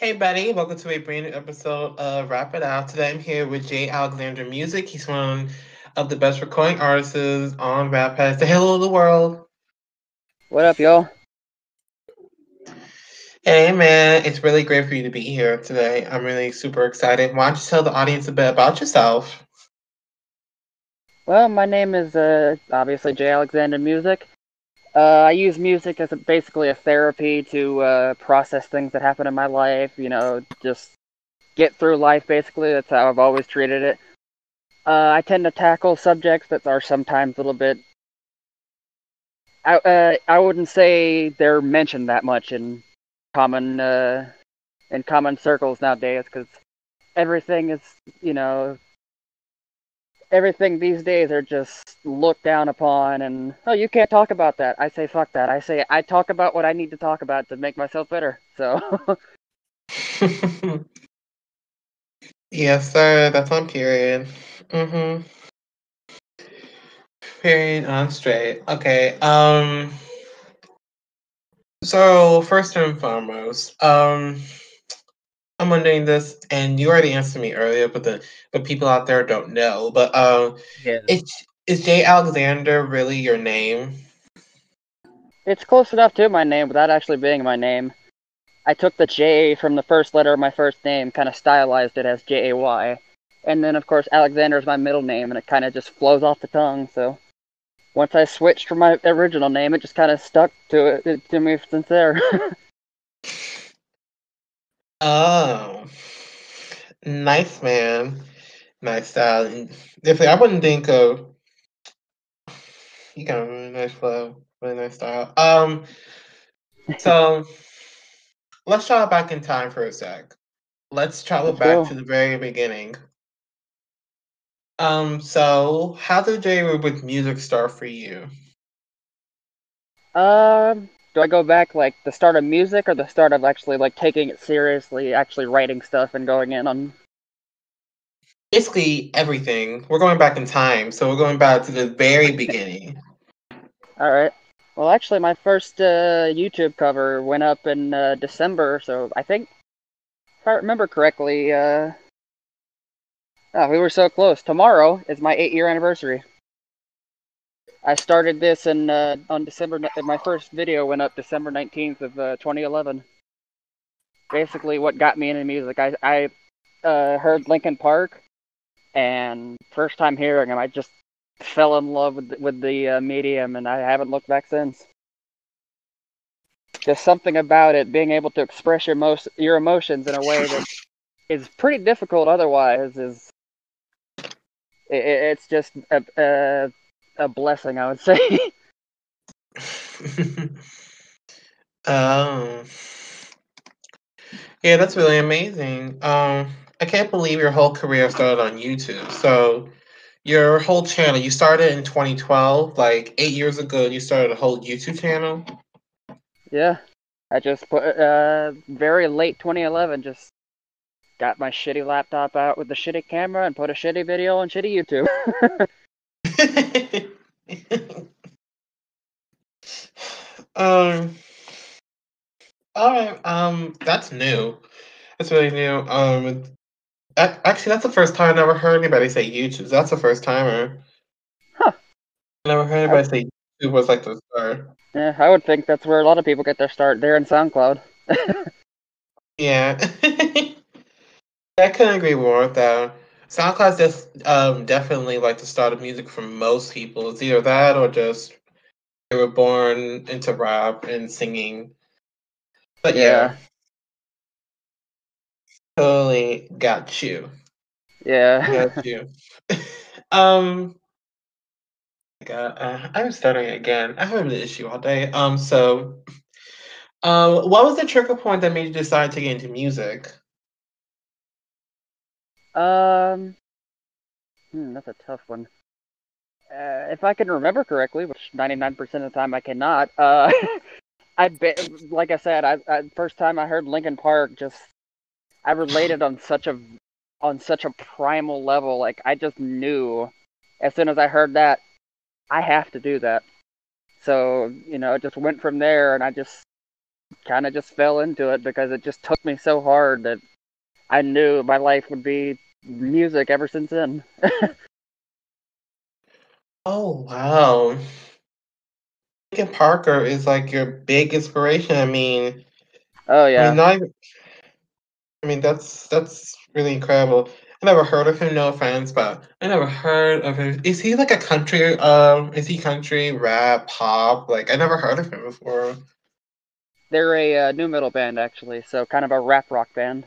Hey, buddy. Welcome to a brand new episode of Rap It Out. Today I'm here with Jay Alexander Music. He's one of the best recording artists on Rap Pad. Say hello to the world. What up, y'all? Hey, man. It's really great for you to be here today. I'm really super excited. Why don't you tell the audience a bit about yourself? Well, my name is uh, obviously Jay Alexander Music. Uh, I use music as a, basically a therapy to uh, process things that happen in my life. You know, just get through life. Basically, that's how I've always treated it. Uh, I tend to tackle subjects that are sometimes a little bit. I uh, I wouldn't say they're mentioned that much in common uh, in common circles nowadays because everything is you know everything these days are just looked down upon and oh you can't talk about that. I say fuck that. I say i talk about what i need to talk about to make myself better. So yes sir that's on period. Mm-hmm. Period on straight. Okay um so first and foremost um I'm wondering this, and you already answered me earlier, but the but people out there don't know. But um, yeah. is is Jay Alexander really your name? It's close enough to my name without actually being my name. I took the J from the first letter of my first name, kind of stylized it as J A Y, and then of course Alexander is my middle name, and it kind of just flows off the tongue. So once I switched from my original name, it just kind of stuck to it to me since there. Oh, nice man, nice style. Definitely, I wouldn't think of. You got a really nice flow, really nice style. Um, so let's travel back in time for a sec. Let's travel back to the very beginning. Um, so how did J with music start for you? Um, do I go back like the start of music or the start of actually like taking it seriously, actually writing stuff and going in on? Basically everything. We're going back in time, so we're going back to the very beginning. All right. Well, actually, my first uh, YouTube cover went up in uh, December, so I think, if I remember correctly, uh, oh, we were so close. Tomorrow is my eight-year anniversary. I started this in uh, on December. My first video went up December nineteenth of uh, 2011. Basically, what got me into music, I I uh, heard Linkin Park, and first time hearing them, I just fell in love with with the uh, medium, and I haven't looked back since. There's something about it, being able to express your most your emotions in a way that is pretty difficult otherwise, is it, it's just a, a a blessing, I would say. um, yeah, that's really amazing. Um, I can't believe your whole career started on YouTube. So, your whole channel, you started in 2012, like eight years ago, you started a whole YouTube channel. Yeah, I just put uh very late 2011. Just got my shitty laptop out with the shitty camera and put a shitty video on shitty YouTube. um. All right. Um. That's new. That's really new. Um. Actually, that's the first time I ever heard anybody say YouTube. That's the first timer. Huh. I never heard anybody say YouTube was like the start. Yeah, I would think that's where a lot of people get their start. There in SoundCloud. yeah. I couldn't agree more with that. SoundCloud's just um, definitely like the start of music for most people. It's either that or just they were born into rap and singing. But yeah. Yeah. Totally got you. Yeah. Got you. um God, uh, I'm stuttering again. I have an issue all day. Um, so, um, what was the trigger point that made you decide to get into music? Um, hmm, that's a tough one. Uh, if I can remember correctly, which 99% of the time I cannot, uh, I bet, like I said, I, I first time I heard Linkin Park, just I related on such a on such a primal level. Like I just knew as soon as I heard that, I have to do that. So you know, it just went from there, and I just kind of just fell into it because it just took me so hard that I knew my life would be music ever since then. oh wow. Linkin Parker is like your big inspiration. I mean, oh yeah. I mean, not even, I mean that's that's really incredible. I never heard of him, no offense, but I never heard of him. Is he like a country? Um, is he country, rap, pop? Like I never heard of him before. They're a uh, nu metal band, actually, so kind of a rap rock band.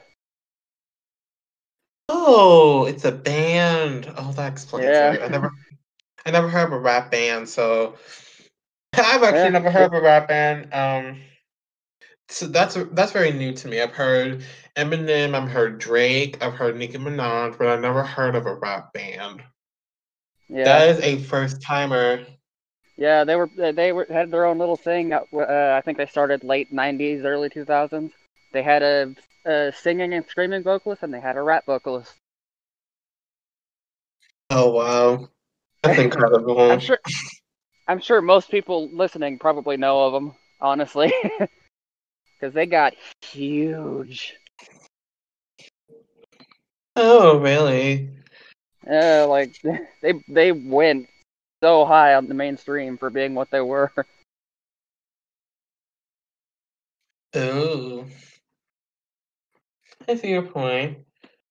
Oh, it's a band. Oh, that explains Yeah. it. I never, I never heard of a rap band, so I've actually Yeah. never heard of a rap band. Um, so that's that's very new to me. I've heard Eminem, I've heard Drake, I've heard Nicki Minaj, but I've never heard of a rap band. Yeah. That is a first timer. Yeah, they were they were had their own little thing. Uh, I think they started late '90s, early 2000s. They had a, a singing and screaming vocalist, and they had a rap vocalist. Oh wow, that's incredible. I'm sure. I'm sure most people listening probably know of them, honestly, because they got huge. Oh really? Yeah, like they they went so high on the mainstream for being what they were. Ooh. I see your point.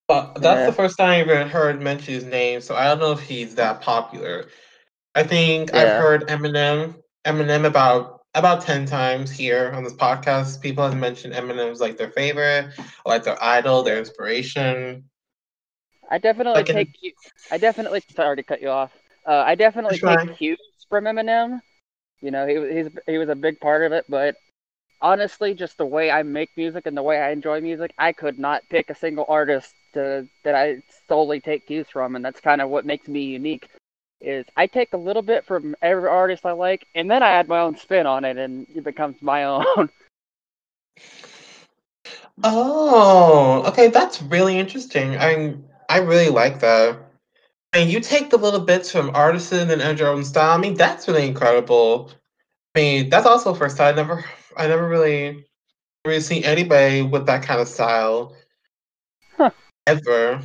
But that's Yeah. the first time I've ever heard mention his name, so I don't know if he's that popular. I think I've heard Eminem, Eminem about about ten times here on this podcast. People have mentioned Eminem's like their favorite, or like their idol, their inspiration. I definitely Like in- take. cu- I definitely sorry to cut you off. Uh, I definitely That's take cues from Eminem. You know, he he's he was a big part of it, but honestly, just the way I make music and the way I enjoy music, I could not pick a single artist to, that I solely take cues from, and that's kind of what makes me unique. Is I take a little bit from every artist I like, and then I add my own spin on it, and it becomes my own. Oh, okay, that's really interesting. I I really like that. And you take the little bits from artisan and your own style. I mean, that's really incredible. I mean, that's also first time I never I never really really seen anybody with that kind of style Huh. ever.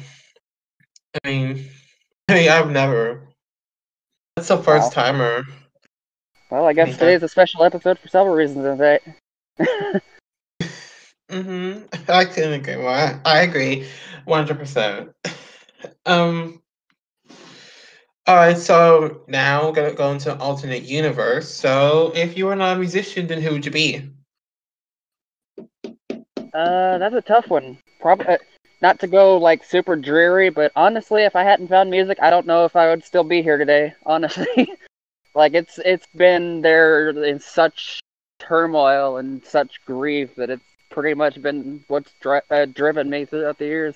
I mean, I mean, I've never. That's the first Wow. timer. well, I guess Yeah. today's a special episode for several reasons, isn't it? Mm-hmm. I couldn't agree more. I, I agree, one hundred percent. Um. All right, so now we're gonna go into alternate universe. So, if you were not a musician, then who would you be? Uh, that's a tough one. Probably uh, not to go like super dreary, but honestly, if I hadn't found music, I don't know if I would still be here today. Honestly, like it's it's been there in such turmoil and such grief that it's pretty much been what's dri- uh, driven me throughout the years.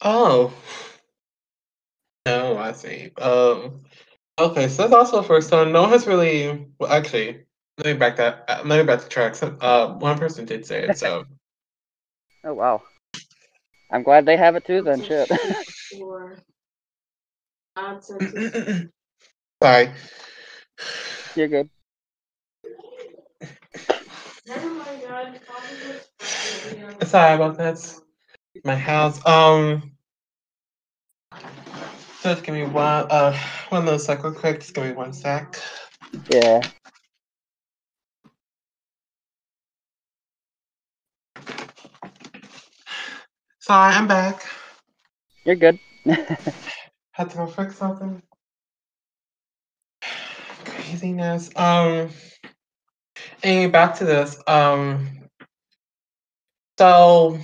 Oh, no, I see. Um. Okay, so that's also the first time. No one has really. Well, actually, let me back that. Uh, let me back the track. Some, uh, one person did say it. So. Oh wow, I'm glad they have it too. Then shit. Or nonsense. Sorry. You're good. Never mind, God. Probably was- yeah. Sorry about that. My house. Um. Just give me one. Uh, one little sec, real quick. Just give me one sec. Yeah. Sorry, I'm back. You're good. Had to go fix something. Craziness. Um. Anyway, back to this. Um. So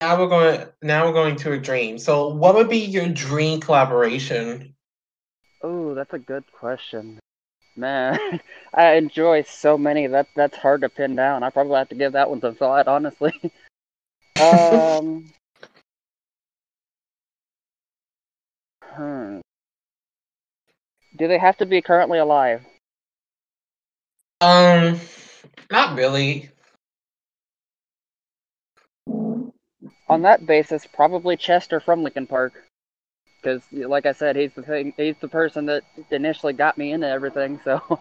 now we're going. Now we're going to a dream. So, what would be your dream collaboration? Oh, that's a good question. Man, I enjoy so many that that's hard to pin down. I probably have to give that one some thought, honestly. um, hmm. Do they have to be currently alive? Um, not really. On that basis, probably Chester from Linkin Park, because, like I said, he's the thing. He's the person that initially got me into everything. So,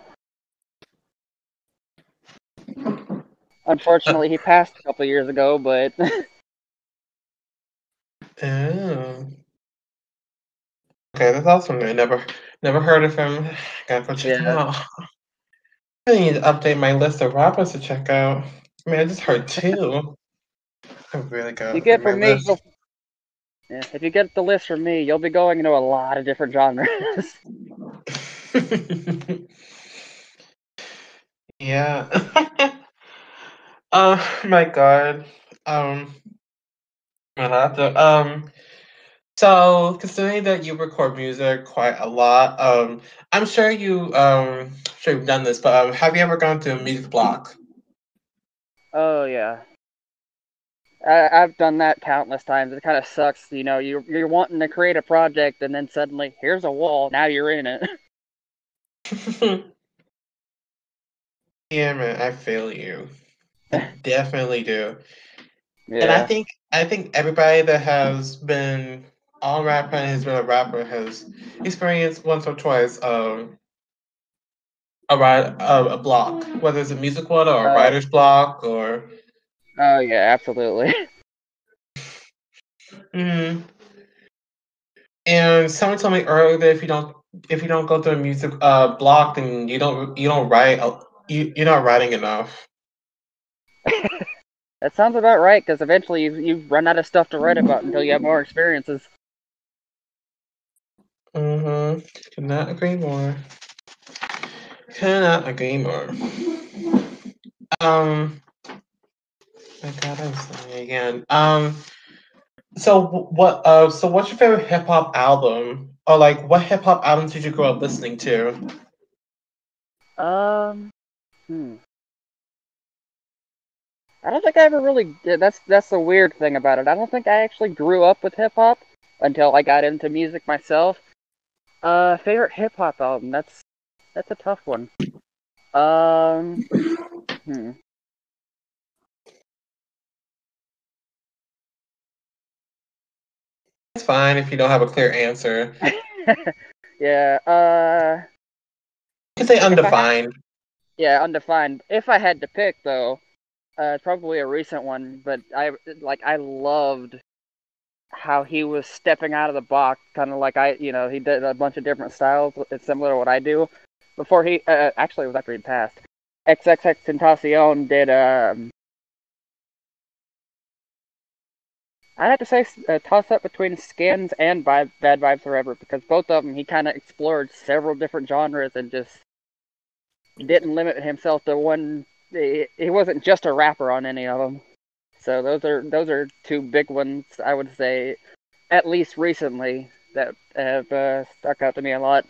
Unfortunately, he passed a couple years ago, but Oh. Okay, that's awesome. I never never heard of him. Gotta go check him Yeah. out. I need to update my list of rappers to check out. I mean, I just heard two. I really gotta you get from me. Yeah, if you get the list from me, you'll be going into a lot of different genres. yeah. oh my god. Um my laptop. Um so considering that you record music quite a lot, um I'm sure you um sure you've done this, but um, have you ever gone to a music block? oh yeah, I, I've done that countless times. It kind of sucks, you know. You you're wanting to create a project, and then suddenly here's a wall. Now you're in it. yeah man, I feel you. I definitely do. Yeah. And I think I think everybody that has been on rapper and has been a rapper has experienced once or twice um, a ride a, a block, whether it's a music one or a writer's block or. Oh yeah, absolutely. Mhm. And someone told me earlier that if you don't if you don't go through a music uh, block, then you don't you don't write you you're not writing enough. That sounds about right, because eventually you you run out of stuff to write about until you have more experiences. Mm-hmm. Cannot agree more. Cannot agree more. Um. God, I'm sorry again. Um. So what? Uh. So what's your favorite hip hop album? Or like, what hip hop albums did you grow up listening to? Um, hmm. I don't think I ever really did. That's that's the weird thing about it. I don't think I actually grew up with hip hop until I got into music myself. Uh, favorite hip hop album? That's that's a tough one. Um, hmm. It's fine if you don't have a clear answer. yeah. Uh, You can say I had- undefined. yeah, undefined. If I had to pick though, uh, it's probably a recent one, but I like I loved how he was stepping out of the box, kind of like I, you know, he did a bunch of different styles. It's similar to what I do. Before he, uh, actually, it was after he passed. XXXTentacion did. Um, I'd have to say a toss up between Skins and Bad Vibes Forever because both of them he kind of explored several different genres and just didn't limit himself to one. He, he wasn't just a rapper on any of them. So those are those are two big ones I would say, at least recently that have uh, stuck out to me a lot.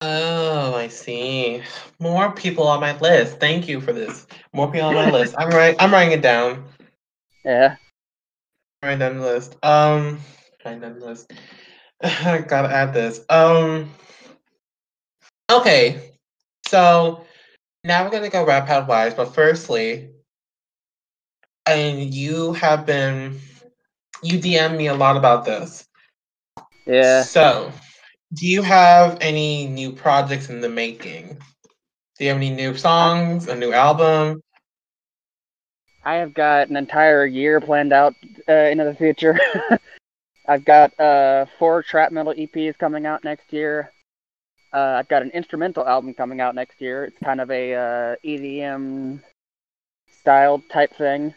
Oh, I see. More people on my list. Thank you for this. More people on my list. I'm writing. I'm writing it down. Yeah. The list. Um, the list. I gotta add this. Um. Okay, so now we're gonna go rap out wise, but firstly, and you have been you DM me a lot about this. Yeah. So, do you have any new projects in the making? Do you have any new songs, a new album? I have got an entire year planned out uh, into the future. I've got uh, four trap metal EPs coming out next year. Uh, I've got an instrumental album coming out next year. It's kind of a uh, EDM style type thing.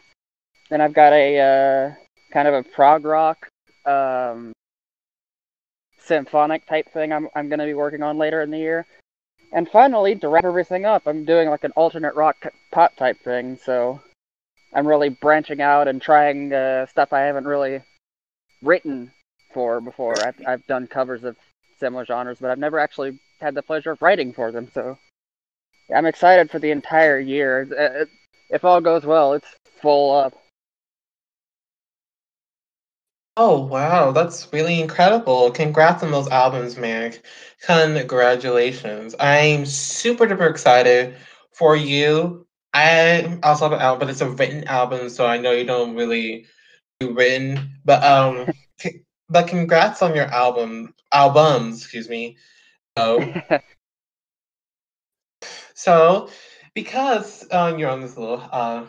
Then I've got a uh, kind of a prog rock, um, symphonic type thing. I'm I'm going to be working on later in the year. And finally, to wrap everything up, I'm doing like an alternate rock pop type thing. So I'm really branching out and trying uh, stuff I haven't really written for before. I've I've done covers of similar genres, but I've never actually had the pleasure of writing for them. So I'm excited for the entire year. If all goes well, it's full up. Oh wow, that's really incredible. Congrats on those albums, man. Congratulations. I'm super duper excited for you. I also have an album, but it's a written album, so I know you don't really do written. But um c- but congrats on your album albums, excuse me. So so because uh, you're on this little uh,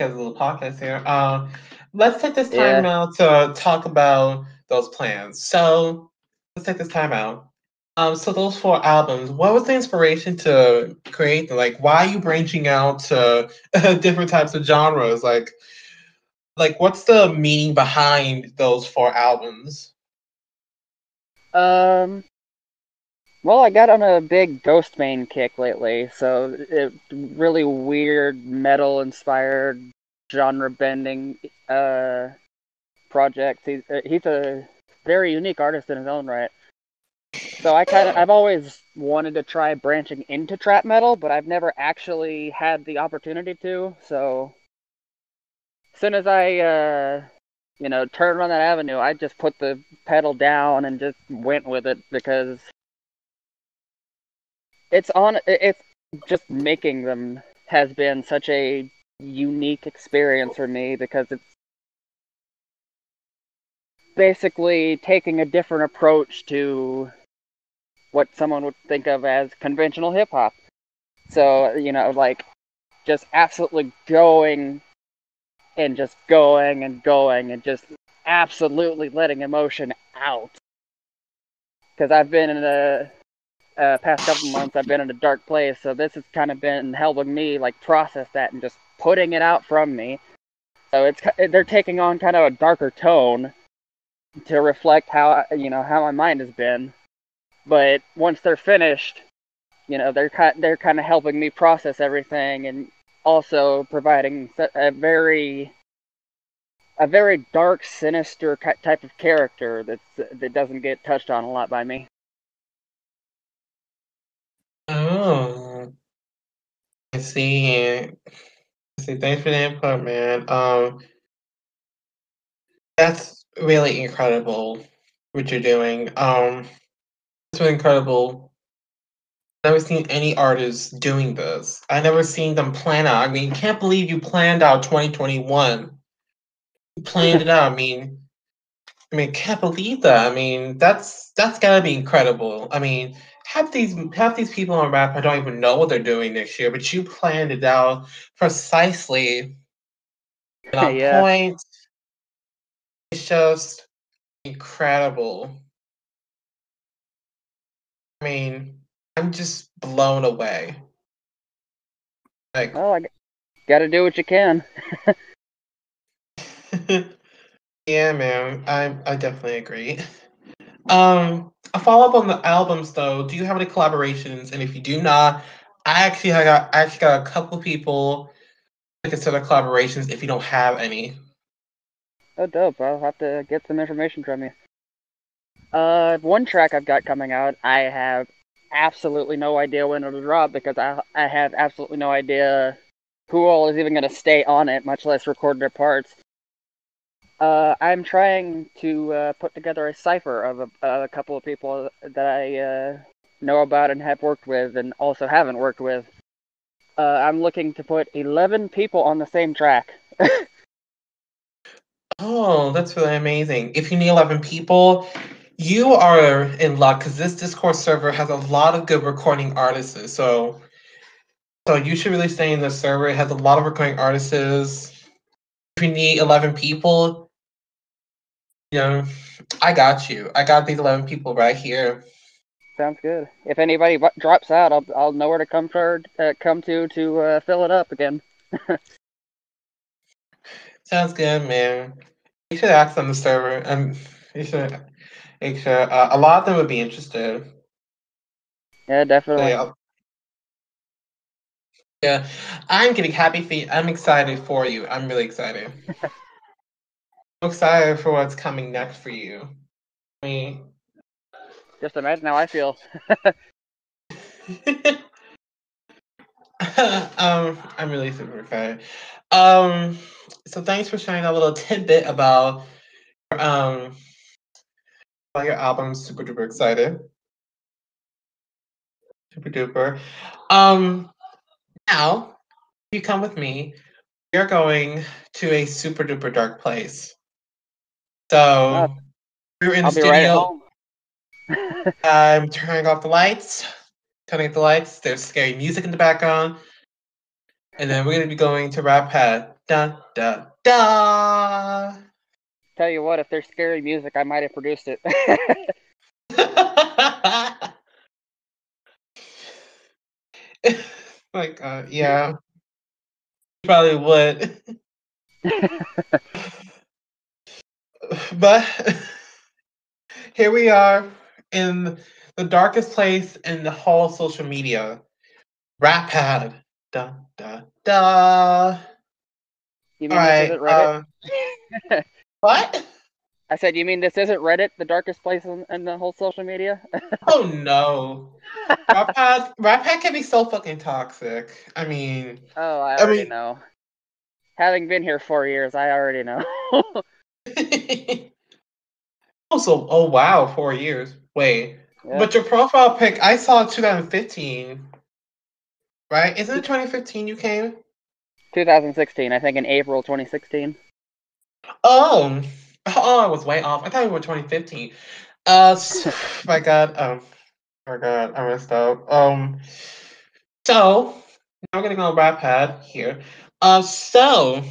a little podcast here. Uh, let's take this time Yeah. out to talk about those plans. So let's take this time out. Um, so those four albums, what was the inspiration to create? Like, why are you branching out to different types of genres? Like, like what's the meaning behind those four albums? Um. Well, I got on a big Ghostemane kick lately, so it really weird metal inspired genre bending uh projects. He's uh, he's a very unique artist in his own right. So I kind of I've always wanted to try branching into trap metal, but I've never actually had the opportunity to. So as soon as I uh you know turned on that avenue, I just put the pedal down and just went with it because it's on it's just making them has been such a unique experience for me because it's basically taking a different approach to what someone would think of as conventional hip hop. So, you know, like just absolutely going and just going and going and just absolutely letting emotion out. Because I've been in the uh, past couple months, I've been in a dark place, so this has kind of been helping me like process that and just putting it out from me. So it's they're taking on kind of a darker tone to reflect how you know how my mind has been. But once they're finished, you know they're kind they're kind of helping me process everything and also providing a very a very dark, sinister type of character that's that doesn't get touched on a lot by me. Oh, I see. I see. Thanks for the input, man. Um, that's really incredible what you're doing. Um, it's really incredible. I've never seen any artists doing this. I never seen them plan out. I mean, can't believe you planned out 2021. You planned it out. I mean, I mean, can't believe that. I mean, that's that's gotta be incredible. I mean, half these half these people on rap I don't even know what they're doing next year, but you planned it out precisely on Yeah. point. It's just incredible. I mean, I'm just blown away. Like, Well, I got to do what you can. yeah, man, I I definitely agree. Um, a follow up on the albums though. Do you have any collaborations? And if you do not, I actually I got I actually got a couple people to consider collaborations. If you don't have any, Oh, dope. I'll have to get some information from you. Uh, one track I've got coming out, I have absolutely no idea when it'll drop because I I have absolutely no idea who all is even going to stay on it, much less record their parts. Uh, I'm trying to uh, put together a cipher of a, a couple of people that I uh, know about and have worked with, and also haven't worked with. Uh, I'm looking to put 11 people on the same track. oh, that's really amazing. If you need eleven people, you are in luck because this Discord server has a lot of good recording artists. So, so you should really stay in the server. It has a lot of recording artists. If you need eleven people, you know, I got you. I got these eleven people right here. Sounds good. If anybody drops out, I'll I'll know where to come for uh, come to to uh, fill it up again. Sounds good, man. You should ask on the server. Um, you should make sure. Uh, a lot of them would be interested. Yeah, So, definitely. yeah. Yeah, I'm getting happy feet. I'm excited for you. I'm really excited. I'm excited for what's coming next for you. I mean, Just imagine how I feel. um, I'm really super excited. Um, so thanks for sharing that little tidbit about um about your album. Super duper excited. Super duper. Um, now if you come with me, we're going to a super duper dark place. So we were in the I'll right at studio. home. I'm turning off the lights. Turning off the lights. There's scary music in the background. And then we're gonna be going to Rap Pad. Da da da. Tell you what, if there's scary music, I might have produced it. like, uh, yeah, probably would. but here we are in the darkest place in the whole social media. Rap pad. Da da da. you All mean this right. Uh, what? I said, you mean this isn't Reddit, the darkest place in, in the whole social media? Oh no. Rap pad can be so fucking toxic. I mean. oh, I I already mean- know. Having been here four years, I already know. Oh, also, oh wow, four years. Wait, Yeah. but your profile pic, I saw 2015. Right? Isn't it 2015 you came? 2016, I think in April 2016. Oh, oh, I was way off. I thought you were 2015. Uh, my God. Um, my God, I messed up. Um, so now we're gonna go on Rap Pad here. Uh, so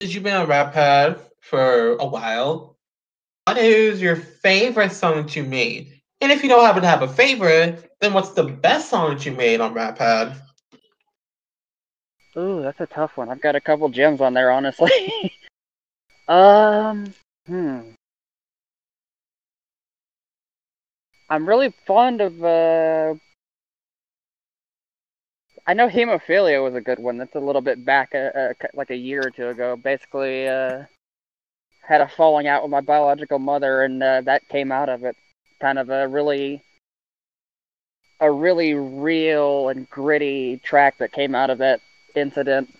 since you've been on Rap Pad for a while, what is your favorite song that you made? And if you don't happen to have a favorite, then what's the best song that you made on Rap Pad? Ooh, that's a tough one. I've got a couple gems on there, honestly. um, hmm. I'm really fond of, uh, I know hemophilia was a good one. That's a little bit back, uh, uh, like a year or two ago. Basically, uh, had a falling out with my biological mother, and uh, that came out of it. Kind of a really, a really real and gritty track that came out of that incident.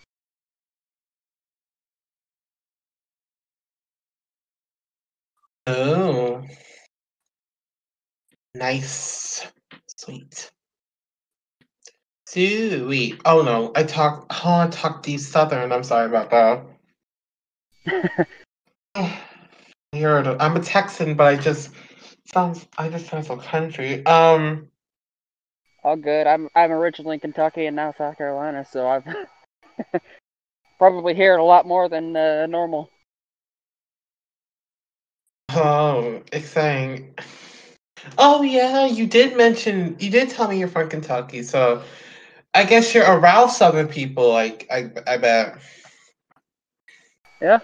Oh, nice, sweet, sweet. Oh no, I talk. Oh, I talk deep Southern. I'm sorry about that. You heard it. I'm a Texan, but I just sounds. I just sound so country. Um. All good. I'm I'm originally Kentucky and now South Carolina, so I've probably hear it a lot more than uh, normal. Oh, exciting. Oh yeah, you did mention. You did tell me you're from Kentucky, so I guess you're around Southern people. Like I, I bet. Yeah.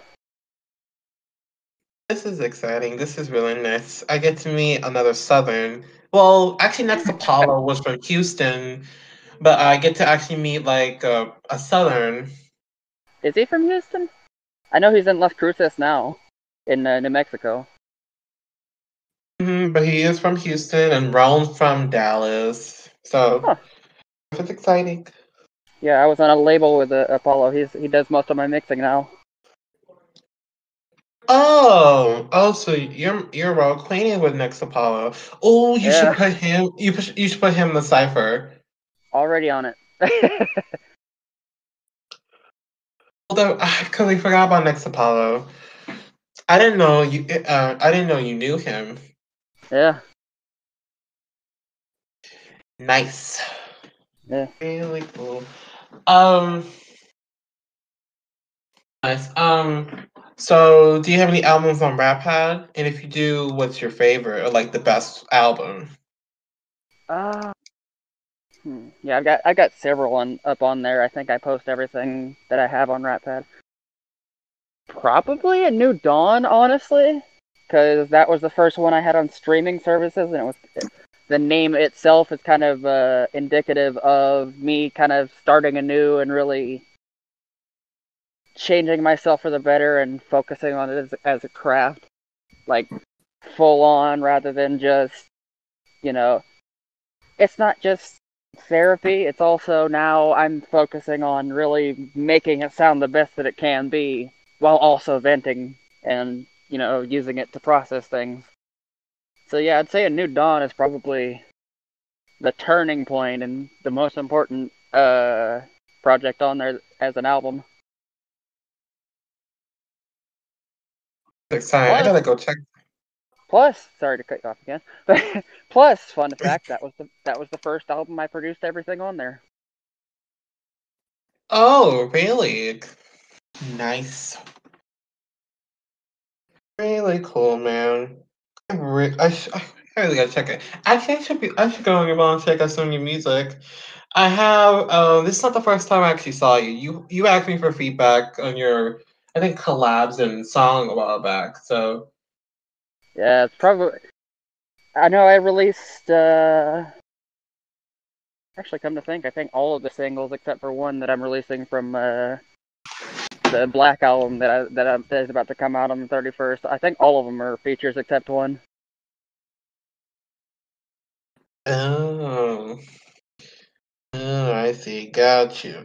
This is exciting. This is really nice. I get to meet another Southern. Well, actually, next Apollo was from Houston, but I get to actually meet like a, a Southern. Is he from Houston? I know he's in Las Cruces now, in uh, New Mexico. Mhm, but he is from Houston, and Ron's from Dallas. So Huh. it's exciting. Yeah, I was on a label with uh, Apollo. He's he does most of my mixing now. Oh, oh, so you're you're well acquainted with Next Apollo. Oh, you Yeah. should put him. You push, you should put him in the cipher. Already on it. Although I completely forgot about Next Apollo. I didn't know you. Uh, I didn't know you knew him. Yeah. Nice. Yeah. Really cool. Um. Nice. Um. So, do you have any albums on Rap Pad? And if you do, what's your favorite or like the best album? Uh, hmm. Yeah, I've got I've got several on up on there. I think I post everything that I have on Rap Pad. Probably a New Dawn, honestly, because that was the first one I had on streaming services, and it was the name itself is kind of uh, indicative of me kind of starting anew and really changing myself for the better and focusing on it as, as a craft, like full on rather than just you know it's not just therapy it's also now i'm focusing on really making it sound the best that it can be while also venting and you know using it to process things so yeah i'd say a new dawn is probably the turning point and the most important uh project on there as an album Exciting. I gotta go check. plus sorry to cut you off again but plus fun fact that was the that was the first album i produced everything on there Oh, really? Nice. Really cool, man. I, re- I, sh- I really gotta check it. Actually, I should be. I should go on your mom and check out some of your music. I have. Um, this is not the first time I actually saw you. You you asked me for feedback on your, I think collabs and song a while back. So Yeah, it's probably. I know I released. uh Actually, come to think, I think all of the singles except for one that I'm releasing from uh the Black album that I that, I, that is about to come out on the 31st. I think all of them are features except one. oh, oh, I see. Got you.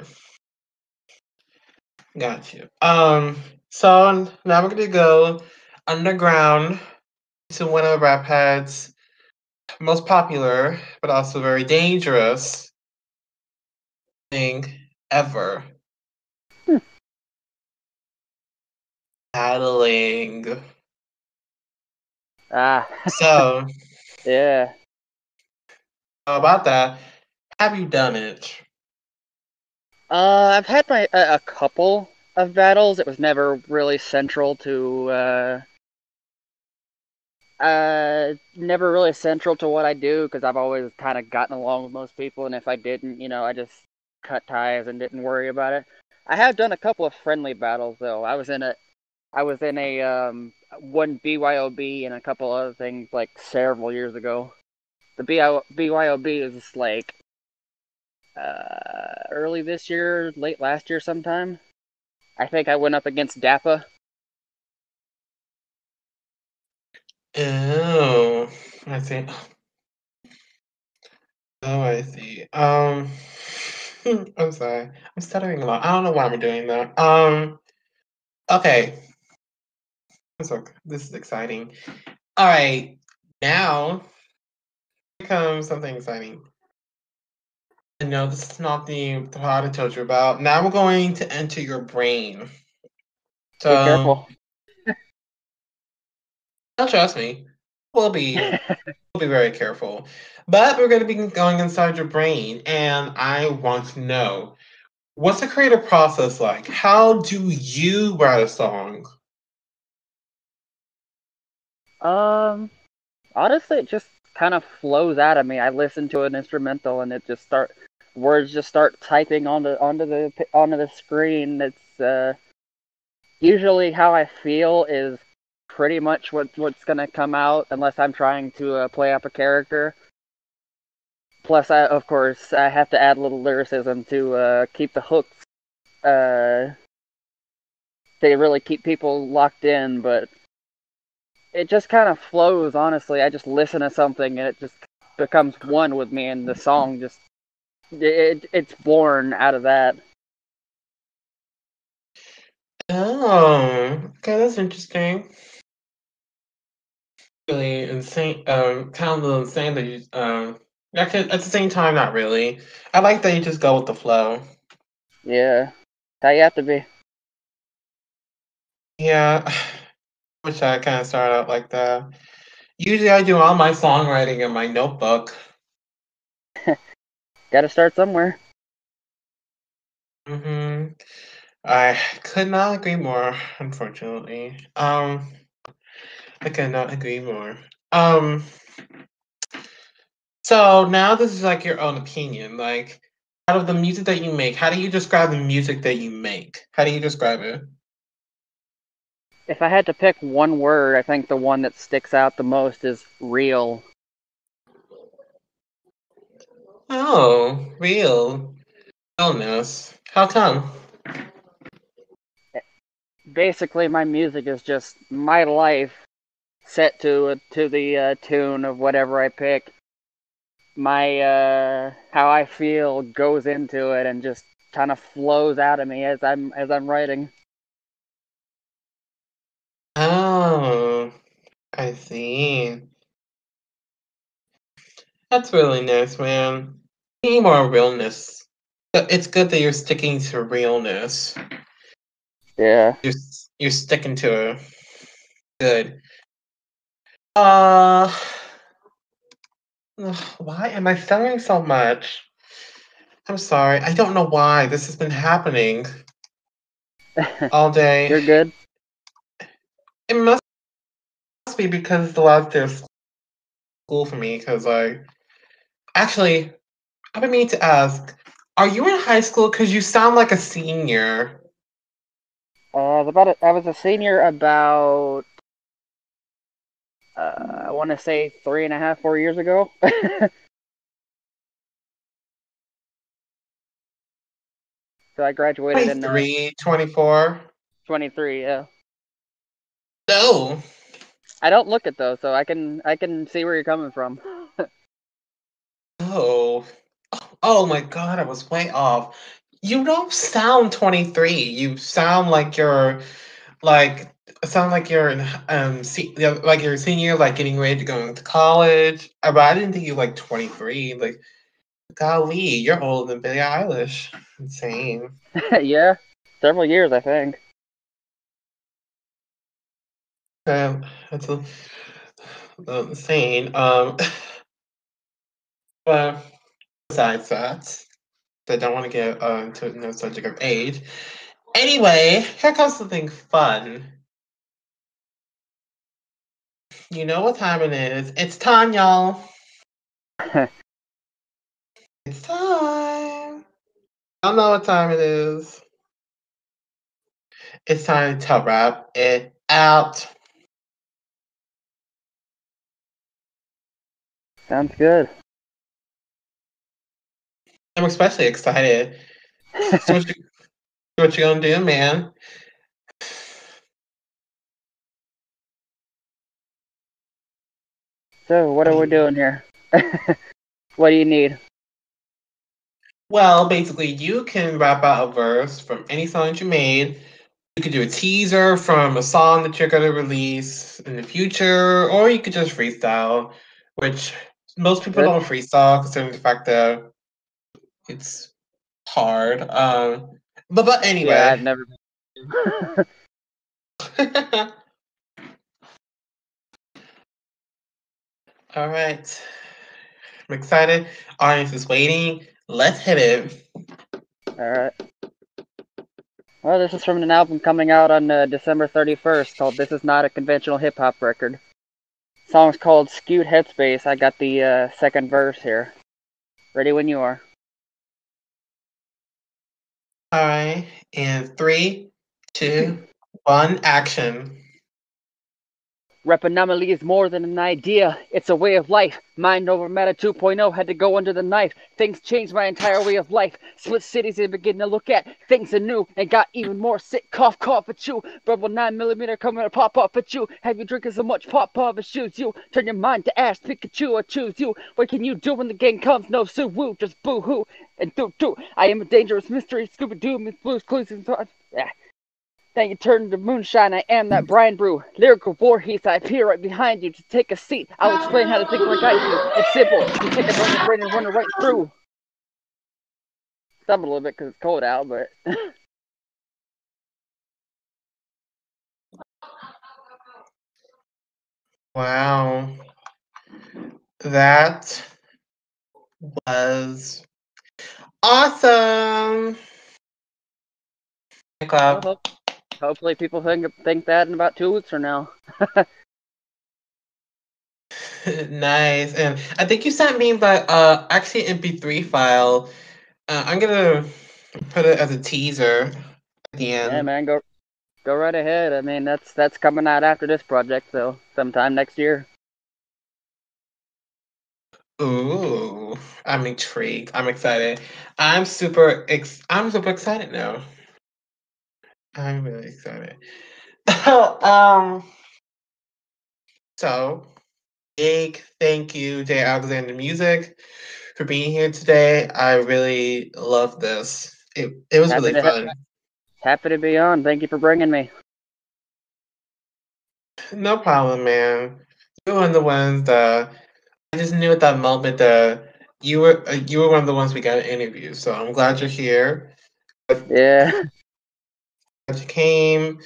Got you. Um. So now we're gonna go underground to one of Rap Pad's most popular, but also very dangerous thing ever. Battling. Ah, So, yeah. how about that? Have you done it? Uh, I've had my a, a couple of battles. It was never really central to uh, uh, never really central to what I do because I've always kind of gotten along with most people, and if I didn't, you know, I just cut ties and didn't worry about it. I have done a couple of friendly battles though. I was in a, I was in a um one BYOB and a couple other things like several years ago. The BY, BYOB is just like uh, early this year, late last year sometime. I think I went up against Dappa. Oh, I see. Oh, I see. Um, I'm sorry. I'm stuttering a lot. I don't know why I'm doing that. Um, okay. So this is exciting. All right, now here comes something exciting. No, this is not the the part I told you about. Now we're going to enter your brain. So Be careful. Don't trust me. We'll be we'll be very careful. But we're going to be going inside your brain, and I want to know what's the creative process like? How do you write a song? Um, honestly, it just kind of flows out of me. I listen to an instrumental, and it just start words just start typing onto onto the onto the screen. It's uh, usually how I feel is pretty much what what's gonna come out, unless I'm trying to uh, play up a character. Plus, I of course I have to add a little lyricism to uh, keep the hooks. Uh, they really keep people locked in, but it just kind of flows. Honestly, I just listen to something and it just becomes one with me, and the song just it, it's born out of that. Oh, okay, that's interesting. Really insane. Um, kind of insane that you. Um, actually, at the same time, not really. I like that you just go with the flow. Yeah, how you have to be. Yeah, wish I kind of started out like that. Usually, I do all my songwriting in my notebook. Got to start somewhere. hmm I could not agree more, unfortunately. Um, I could not agree more. Um, so now this is like your own opinion. Like, out of the music that you make, how do you describe the music that you make? How do you describe it? If I had to pick one word, I think the one that sticks out the most is real. Oh, real. Illness. How come? Basically, my music is just my life set to to the uh, tune of whatever I pick. My uh, how I feel goes into it and just kind of flows out of me as I'm as I'm writing. Oh, I see. That's really nice, man. Need more realness. But It's good that you're sticking to realness. Yeah. You're you're sticking to it. Good. Uh, why am I stuttering so much? I'm sorry. I don't know why this has been happening all day. You're good. It must be because the last day of school for me. Because I actually, I've been meaning to ask: Are you in high school? Because you sound like a senior. Uh, I was about a, I was a senior about uh, I want to say three and a half, four years ago. so I graduated in uh, 23, 24? 23. Yeah, No. I don't look it though, so I can I can see where you're coming from. Oh. Oh my god, I was way off. You don't sound 23. You sound like you're like sound like you're in um se- like you're a senior, like getting ready to go into college. Uh, But I didn't think you were like 23. Like golly, you're older than Billie Eilish. Insane. yeah, several years I think. Um, that's a, uh, insane. Um, but besides that, I don't want to get uh, into the subject of age. Anyway, here comes something fun. You know what time it is. It's time, y'all. it's time. I don't know what time it is. It's time to rap it out. Sounds good. I'm especially excited. So what you, what you gonna do, man? So what are we doing here? what do you need? Well, basically, you can rap out a verse from any song that you made. You could do a teaser from a song that you're gonna release in the future, or you could just freestyle, which most people don't freestyle considering the fact that it's hard. Um, but but anyway, Yeah, I've never. all right. I'm excited. Audience is waiting. Let's hit it. All right. Well, this is from an album coming out on uh, December 31st called "This Is Not a Conventional Hip Hop Record." Song's called "Skewed Headspace." I got the uh, second verse here. Ready when you are. All right. And three, two, one, action. Rep anomaly is more than an idea, it's a way of life. Mind over matter 2.0 had to go under the knife. Things changed my entire way of life. Split cities and begin to look at things anew and got even more sick. Cough, cough at you. Verbal 9mm coming to pop up at you. Have you drinking so much pop pop it shoots you? Turn your mind to ash, Pikachu, I choose you. What can you do when the game comes? No sue woo, just boo hoo. And doo doo. I am a dangerous mystery. Scooby Doo, Miss Blues, Clues, and thoughts. Then you turn to moonshine, I am that mm. Brian Brew. Lyrical Voorhees, I appear right behind you to take a seat. I'll explain how to think like I do. It's simple. You take a your brain and run it right through. Stumble a little bit because it's cold out, but Wow. That was awesome. Clap. Hope, hopefully people think think that in about two weeks from now. nice. And I think you sent me the uh actually MP3 file. Uh, I'm gonna put it as a teaser at the end. Yeah, man, go go right ahead. I mean, that's that's coming out after this project, so sometime next year. Ooh, I'm intrigued. I'm excited. I'm super ex- I'm super excited now. I'm really excited. um so big thank you to Alexander Music for being here today. I really love this. It it was Happy really have- fun. Happy to be on. Thank you for bringing me. No problem, man. You were one of the ones that I just knew at that moment that you were uh, you were one of the ones we got to interview. So I'm glad you're here. Yeah, You came.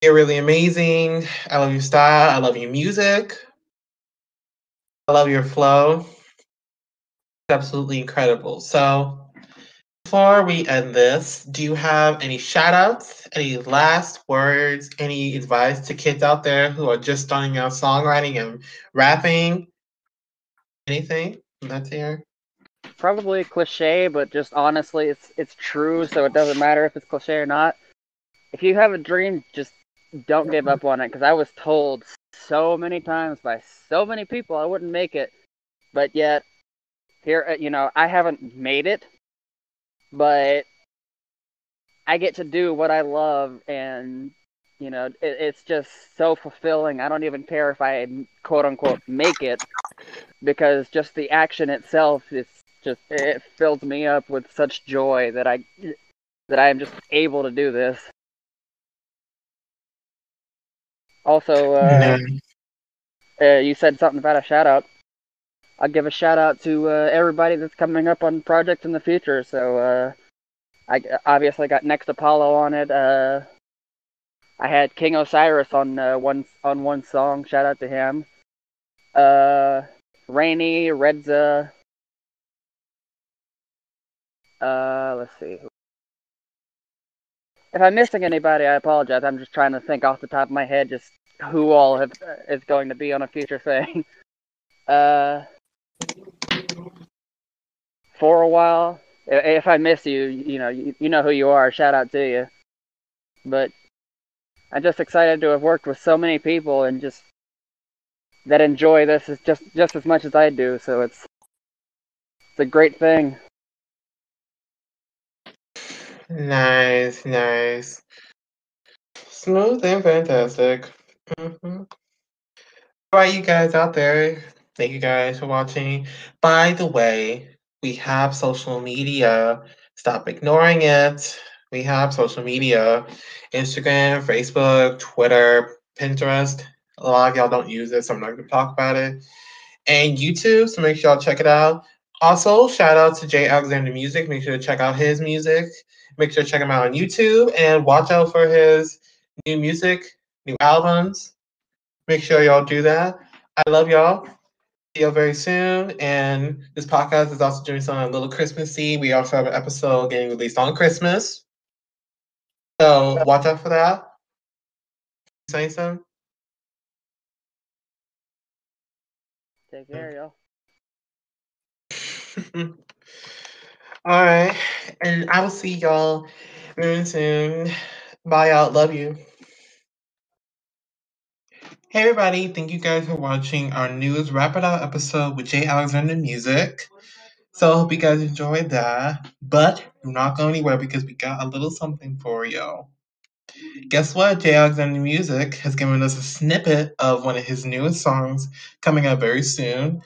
You're really amazing. I love your style. I love your music. I love your flow. It's absolutely incredible. So before we end this, do you have any shout outs, any last words, any advice to kids out there who are just starting out songwriting and rapping? Anything that's here? Probably cliche, but just honestly, it's it's true, so it doesn't matter if it's cliche or not. If you have a dream, just don't give up on it. Because I was told so many times by so many people I wouldn't make it, but yet here, uh, you know, I haven't made it, but I get to do what I love, and you know, it, it's just so fulfilling. I don't even care if I quote unquote make it, because just the action itself is just it fills me up with such joy that I that I am just able to do this. Also, uh, uh, you said something about a shout out. I'll give a shout out to uh, everybody that's coming up on projects in the future. So uh, I obviously got Next Apollo on it. Uh, I had King Osiris on uh, one on one song. Shout out to him. Uh, Rainy, Redza. Uh, let's see. If I'm missing anybody, I apologize. I'm just trying to think off the top of my head, just who all have, is going to be on a future thing. Uh, for a while. If I miss you, you know, you, you know who you are. Shout out to you. But I'm just excited to have worked with so many people and just that enjoy this is just just as much as I do. So it's it's a great thing. Nice, nice, smooth and fantastic. Mm-hmm. All right, you guys out there, thank you guys for watching. By the way, we have social media. Stop ignoring it. We have social media Instagram, Facebook, Twitter, Pinterest. A lot of y'all don't use it, so I'm not going to talk about it. And YouTube, so make sure y'all check it out. Also, shout out to Jay Alexander Music. Make sure to check out his music. Make sure to check him out on YouTube and watch out for his new music, new albums. Make sure y'all do that. I love y'all see y'all very soon. And this podcast is also doing something a little Christmassy. We also have an episode getting released on Christmas. So watch out for that. Saying something? Take care, y'all. All right. And I will see y'all very soon. Bye, y'all. Love you. Hey everybody, thank you guys for watching our newest Rap It Out episode with Jay Alexander Music. So I hope you guys enjoyed that. But do not go anywhere because we got a little something for y'all. Guess what? Jay Alexander Music has given us a snippet of one of his newest songs coming out very soon.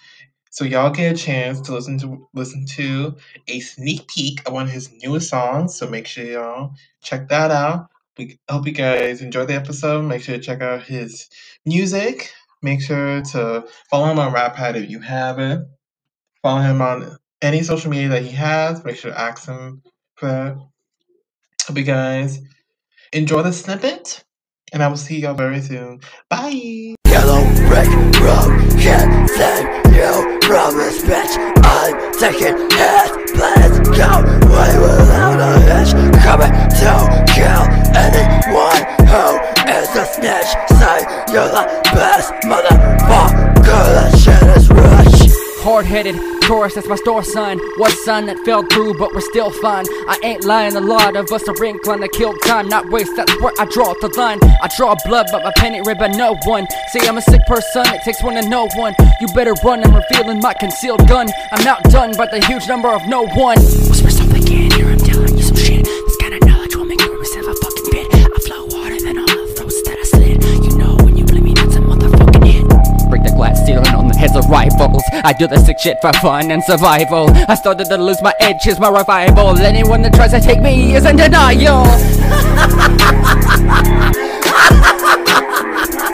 So y'all get a chance to listen to listen to a sneak peek of one of his newest songs. So make sure y'all check that out. We hope you guys enjoy the episode. Make sure to check out his music. Make sure to follow him on Rap Pad if you haven't. Follow him on any social media that he has. Make sure to ask him for that. Hope you guys enjoy the snippet, and I will see y'all very soon. Bye. Yellow road, can't save you promise, bitch. I'm taking it, let's go. Way without a hitch, coming to kill anyone who is a snitch Say you're the best motherfucker That shit is rich Hard-headed Taurus, that's my star sign. What sign that fell through but we're still fine? I ain't lying, a lot of us are inclined to kill time Not waste, that's where I draw the line. I draw blood but my pen ain't by no one. See I'm a sick person, it takes one to know one. You better run, I'm revealing my concealed gun. I'm not done by the huge number of no one stealing on the heads of rivals. I do the sick shit for fun and survival. I started to lose my edge, here's my revival. Anyone that tries to take me is in denial.